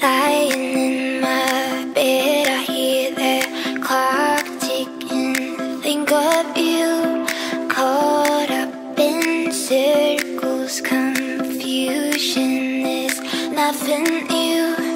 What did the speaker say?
Lying in my bed, I hear the clock ticking. Think of you caught up in circles. Confusion is nothing new.